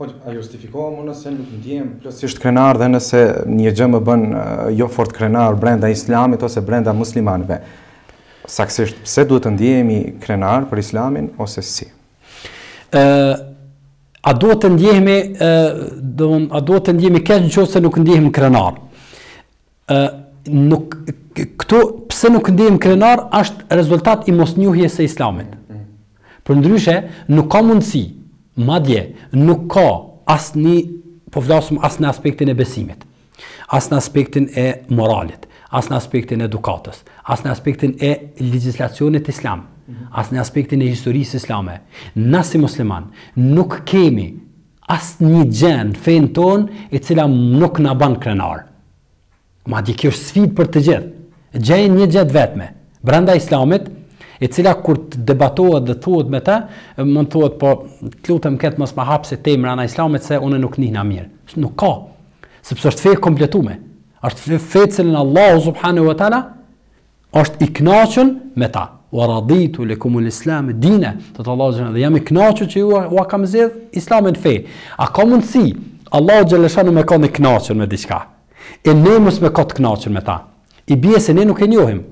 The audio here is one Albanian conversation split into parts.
Hoxhë, a justifikohem unë nëse nuk ndjehem plotësisht krenar dhe nëse një gjë më bën jo fort krenar brenda Islamit ose brenda muslimanëve? Saktësisht, pse duhet të ndjehemi krenar për Islamin ose si? Ë A duhet të ndjehemi, ë, do të a duhet të ndjehemi keq nëse nuk ndjehem krenar? ë nuk kjo pse nuk ndihem krenar është rezultat i mosnjohjes së islamit. Mm. Përndryshe, nuk ka mundësi, madje, nuk ka asnji, po flasim as në aspektin e besimit, as në aspektin e moralit, as në aspektin e edukatës, as në aspektin e legjislacionit islam, as në aspektin e historisë islame. Na si muslimanë, nuk kemi Asnjë gjë në fenë tonë e cila nuk na ban krenar. Madje kjo është sfidë për të gjithë. Gjej një gjë të vetme branda Islamit, e cila kur të debatohet dhe thuhet me të, mund të thuhet po të lutem këtë mos ma hap si temë n'Islamit se unë nuk nihna mirë. Nuk ka. Sepse është fe e kompletume. Është fe e cilën Allahu subhanahu wa taala është i kënaqur me ta. Wa raditu lakum al-islam dina, thotë Allahu xhelalu dhe jam i kënaqur që ju ua kam zgjedh Islamin fe. A ka mundsi Allahu xhelalu me kanë i kënaqur me diçka? E ne mos me kanë të kënaqur me ta. I bie se ne nuk e njohim.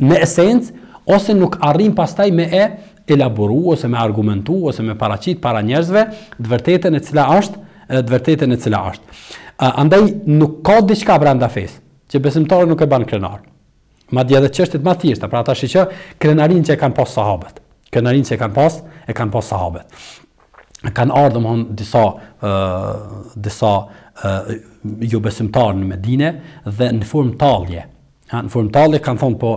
Në esencë ose nuk arrim pastaj me e elaboru ose me argumentu ose me paraqit para njerëzve të vërtetën e cila është të vërtetën e cila është. Andaj nuk ka diçka brenda fesë. Që besimtarin nuk e ban krenar. Madje edhe çështjet ma të thjeshta, pra ata shiqe krenarinë që e kanë pas sahabët. Krenarinë që e kanë pas, e kanë pas sahabët. Kan ardhur domthon disa ë disa ë jo besimtarë në Medinë dhe në formë tallje. Ha, në formë tallje kanë thonë po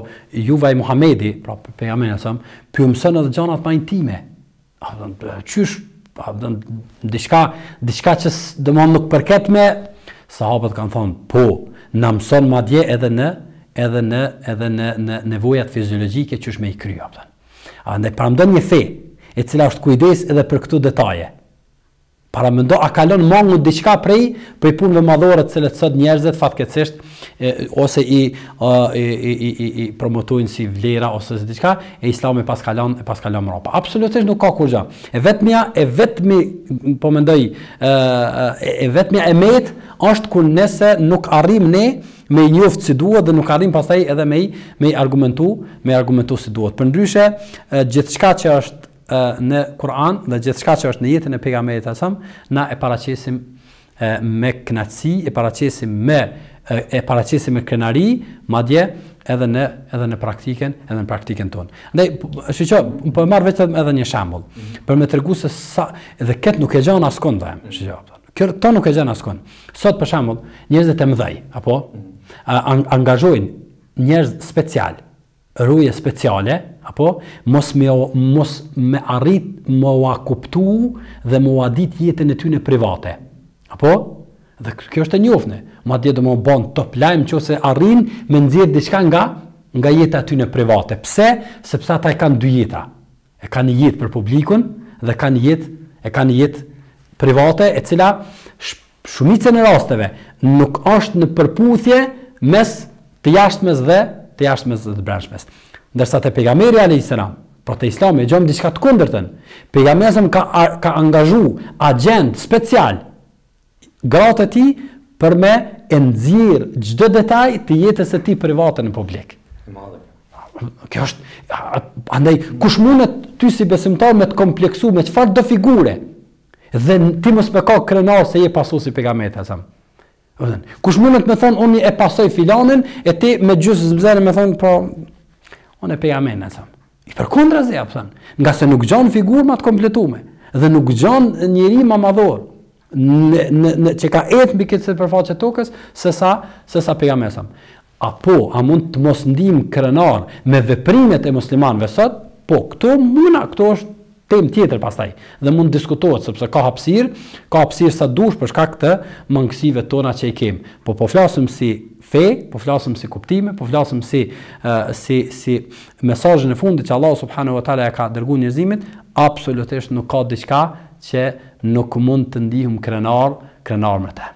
juve Muhamedi, pra pejgamberi sa, po ju mson edhe gjanat ma intime. A, domethënë qysh, a, domethënë diçka, diçka që domethënë nuk përket me, sahabët kanë thonë, po, na mëson madje edhe në edhe në edhe në në nevojat fiziologjike qysh me i kry, apo. Andaj paramendo një fe, e cila është kujdes edhe për këto detaje. Paramendo a ka lon mangut diçka prej prej punëve madhore të cilat sot njerëzit fatkeqësisht ose i i i i i promotojnë si vlera ose si diçka e Islami paska lon e paska lon mbrapa. Absolutisht nuk ka kurgja. E vetmja e vetmi po mendoj ë e vetmja e metë është kur nëse nuk arrim ne me i njoft si duhet dhe nuk arrim pastaj edhe me i me i argumentu me i argumentu si duhet. Përndryshe gjithçka që është në Kur'an dhe gjithçka që është në jetën e pejgamberit a.s., na e paraqesim me kënaqësi, e paraqesim me e paraqesim me krenari, madje edhe në edhe në praktikën, edhe në praktikën tonë. Andaj, është që po marr vetëm edhe një shembull, mhm. për me tregu se sa edhe kët nuk e gjon askund them, është që. Po. Këto nuk e gjon askund. Sot për shembull, njerëzit e mëdhej, apo mhm. angazhojnë njerëz special Roje speciale, apo, mos me o, mos me arrit me ua kuptu dhe me ua ditë jetën e tyne private. Apo? Dhe kjo është e njoftme. Madje do me u ba top lajm qoftëse arrin me nxjerr diçka nga nga jeta e tyne private. Pse? Sepse ata e kanë dy jeta. E kanë një jetë për publikun dhe kanë jetë e kanë një jetë private e cila shumicën e rasteve nuk është në përputhje mes të jashtmes dhe të jashtmes dhe të brendshmes. Ndërsa te pejgamberi alayhis salam, pra te Islami e gjon diçka të kundërtën. Pejgamberi a.s. ka angazhu agjent special gratë e tij për me e nxjerr çdo detaj të jetës së tij private në publik. Kjo është andaj kush mundet ty si besimtar me të kompleksu me çfarë do figure Dhe ti mos me kanë krenar se je pasues i pejgamberit a.s.. Kush mundet me thanë, unë e pasoj filanin, e ti me gjysë zëri me thanë, po, unë e pejgamberin a.s. E përkundrazi, haptas. Ngase nuk gjen figurë ma të kompletume. Dhe nuk gjen njeri ma madhështor. Në, në, në, që ka ecë mbi këtë sipërfaqe tokës, se sa, se sa pejgamberi a.s. A po, a mund të mos ndihem krenar me veprimet e muslimanëve sot? Po, këtu munet, këtu është temë tjetër pastaj dhe mund të diskutohet sepse ka hapësirë, ka hapësirë sa dush për shkak të mangësive tona që i kem. Po po flasim si fe, po flasim si kuptime, po flasim si si si mesazhin e fundit që Allahu subhanahu wa taala ia ka dërgu njerëzimit, absolutisht nuk ka diçka që nuk mund të ndihem krenar, krenar me të.